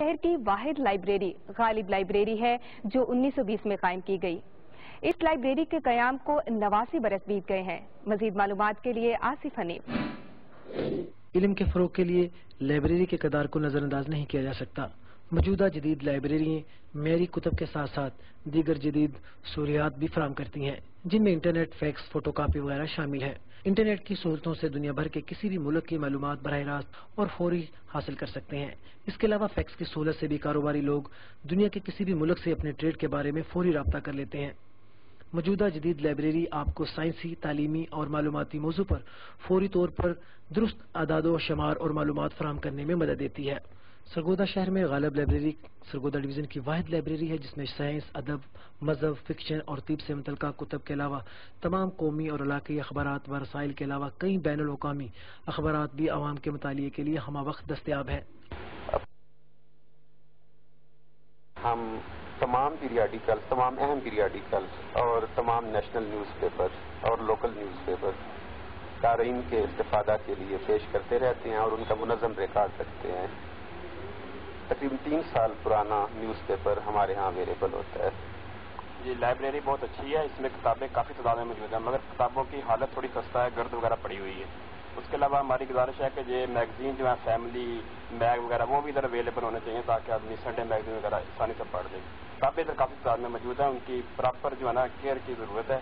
شہر کی واحد لائبریری، غالب لائبریری ہے جو انیس سو بیس میں قائم کی گئی۔ اس لائبریری کے قیام کو نواسی برس بیت گئے ہیں۔ مزید معلومات کے لیے آصف حنیف۔ علم کے فروغ کے لیے لائبریری کے قدار کو نظر انداز نہیں کیا جا سکتا۔ موجودہ جدید لائبریری معیاری کتب کے ساتھ ساتھ دیگر جدید سہولیات بھی فراہم کرتی ہیں، جن میں انٹرنیٹ، فیکس، فوٹو کاپی وغیرہ شامل ہے انٹرنیٹ کی سہولتوں سے دنیا بھر کے کسی بھی ملک کی معلومات براہ راست اور فوری حاصل کر سکتے ہیں۔ اس کے علاوہ فیکس کی سہولت سے بھی کاروباری لوگ دنیا کے کسی بھی ملک سے اپنے ٹریڈ کے بارے میں فوری رابطہ کر لیتے ہیں۔ موجودہ جدید لائبریری آپ کو سائنسی، تعلیمی اور معلوماتی موضوع پر فوری طور پر درست اعداد و شمار اور معلومات فراہم کرنے میں مدد دیتی ہے۔ سرگودا شہر میں غالب لائبریری، سرگودا ڈویژن کی واحد لائبریری ہے، جس میں سائنس، ادب، مذہب، فکشن اور طب سے متعلقہ کتب کے علاوہ تمام قومی اور علاقائی اخبارات و رسائل کے علاوہ کئی بین الاقوامی اخبارات بھی عوام کے مطالعے کے لیے ہمہ وقت دستیاب ہیں۔ ہم تمام پیریاڈیکل تمام اہم پیریاڈیکل اور تمام نیشنل نیوز پیپر اور لوکل نیوز پیپر قارئین کے استفادہ کے لیے پیش کرتے رہتے ہیں اور ان کا منظم ریکارڈ رکھتے ہیں۔ تقریباً تین سال پرانا نیوز پیپر ہمارے ہاں اویلیبل ہوتا ہے۔ جی لائبریری بہت اچھی ہے، اس میں کتابیں کافی تعداد میں موجود ہیں، مگر کتابوں کی حالت تھوڑی خستہ ہے، گرد وغیرہ پڑی ہوئی ہے۔ اس کے علاوہ ہماری گزارش ہے کہ یہ میگزین جو ہے فیملی میگ وغیرہ، وہ بھی ادھر اویلیبل ہونے چاہیے تاکہ آدمی سنڈے میگزین وغیرہ آسانی سے پڑھ لے۔ کتابیں ادھر کافی تعداد میں موجود ہیں، ان کی پراپر جو ہے نا کیئر کی ضرورت ہے۔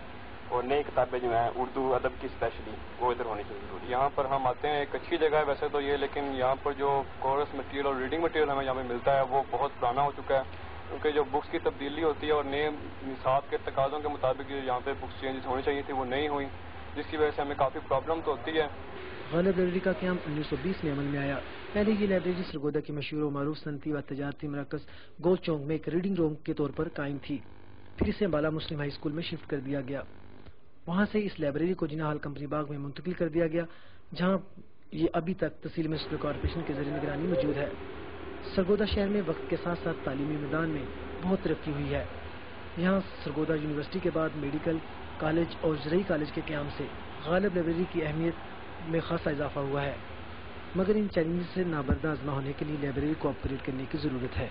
اور نئی کتابیں جو ہیں، اردو ادب کی اسپیشلی وہ ادھر ہونی چاہیے ضروری یہاں پر ہم آتے ہیں، ایک اچھی جگہ ہے ویسے تو یہ، لیکن یہاں پر جو کورس مٹیریل اور ریڈنگ مٹیریل ہمیں یہاں پہ ملتا ہے، وہ بہت پرانا ہو چکا ہے۔ کیونکہ جو بکس کی تبدیلی ہوتی ہے اور نئے نصاب کے تقاضوں کے مطابق جو یہاں پہ بکس چینج ہونی چاہیے تھی وہ نہیں ہوئی جس کی وجہ سے ہمیں کافی پرابلم تو ہوتی ہے۔ غالب لائبریری کا قیام انیس سو بیس میں عمل میں آیا۔ پہلے یہ لائبریری سرگودا کی مشہور و معروف صنعتی و تجارتی مرکز گول چونک میں ایک ریڈنگ روم کے طور پر قائم تھی۔ پھر اسے بالا مسلم ہائی اسکول میں شفٹ کر دیا گیا۔ وہاں سے اس لائبریری کو جناحال کمپنی باغ میں منتقل کر دیا گیا، جہاں یہ ابھی تک تحصیل میونسپل کارپوریشن کے ذریعے نگرانی موجود ہے۔ سرگودا شہر میں وقت کے ساتھ ساتھ تعلیمی میدان میں بہت ترقی ہوئی ہے۔ یہاں سرگودا یونیورسٹی کے بعد میڈیکل کالج اور زرعی کالج کے قیام سے غالب لائبریری کی اہمیت میں خاصا اضافہ ہوا ہے۔ مگر ان چیلنج سے نابردہ ہونے کے لیے لائبریری کو اپگریڈ کرنے کی ضرورت ہے۔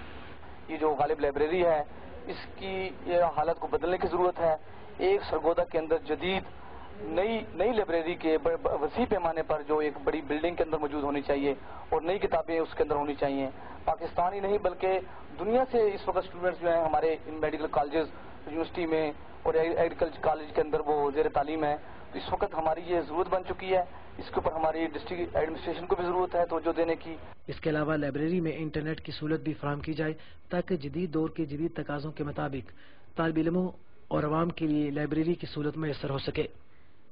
یہ جو غالب لائبریری ہے، اس کی حالت کو بدلنے کی ضرورت ہے۔ ایک سرگودا کے اندر جدید نئی نئی لائبریری کے وسیع پیمانے پر جو ایک بڑی بلڈنگ کے اندر موجود ہونی چاہیے اور نئی کتابیں اس کے اندر ہونی چاہیے۔ پاکستان ہی نہیں بلکہ دنیا سے اس وقت اسٹوڈنٹس جو ہیں، ہمارے ان میڈیکل کالجز یونیورسٹی میں اور ایگریکلچر کالج کے اندر وہ زیر تعلیم ہے۔ تو اس وقت ہماری یہ ضرورت بن چکی ہے۔ اس کے اوپر ہماری ڈسٹرکٹ ایڈمنسٹریشن کو بھی ضرورت ہے توجہ دینے کی۔ اس کے علاوہ لائبریری میں انٹرنیٹ کی سہولت بھی فراہم کی جائے تاکہ جدید دور کے جدید تقاضوں کے مطابق طالب علموں اور عوام کے لیے لائبریری کی سہولت میسر ہو سکے۔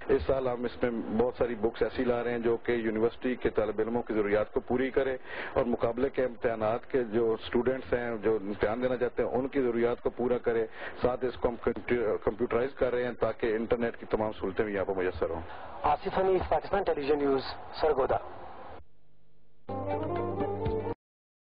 اس سال ہم اس میں بہت ساری بکس ایسی لا رہے ہیں جو کہ یونیورسٹی کے طالب علموں کی ضروریات کو پوری کرے اور مقابلے کے امتحانات کے جو اسٹوڈنٹس ہیں، جو امتحان دینا چاہتے ہیں، ان کی ضروریات کو پورا کرے۔ ساتھ اس کو ہم کمپیوٹرائز کر رہے ہیں تاکہ انٹرنیٹ کی تمام سہولتیں بھی یہاں پر میسر ہوں۔ Asif Pakistan television news, Sargodha.